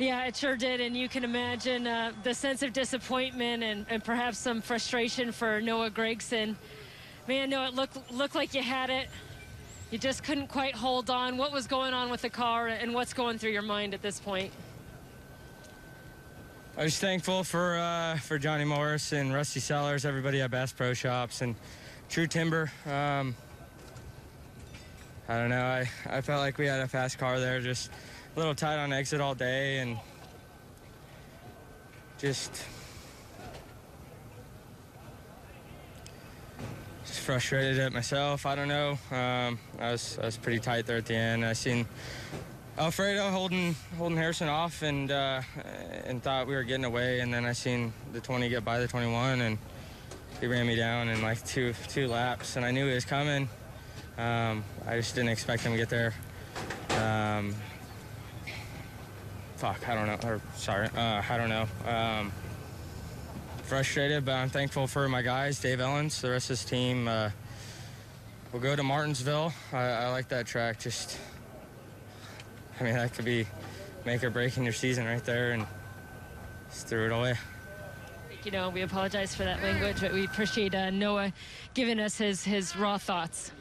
Yeah, it sure did, and you can imagine uh, the sense of disappointment and, and perhaps some frustration for Noah Gragson. Man, no, it looked looked like you had it. You just couldn't quite hold on. What was going on with the car, and what's going through your mind at this point? I was thankful for uh, for Johnny Morris and Rusty Sellers, everybody at Bass Pro Shops, and True Timber. Um, I don't know. I, I felt like we had a fast car there, just a little tight on exit all day, and just just frustrated at myself. I don't know. Um, I was I was pretty tight there at the end. I seen Alfredo holding holding Harrison off and uh, and thought we were getting away, and then I seen the 20 get by the 21, and he ran me down in like two two laps, and I knew he was coming. Um, I just didn't expect him to get there. Um, fuck, I don't know. Or sorry, uh, I don't know. Um, frustrated, but I'm thankful for my guys, Dave Elenz, the rest of his team. Uh, we'll go to Martinsville. I, I like that track. Just, I mean, that could be make or break in your season right there, and just threw it away. You know, we apologize for that language, but we appreciate uh, Noah giving us his his raw thoughts.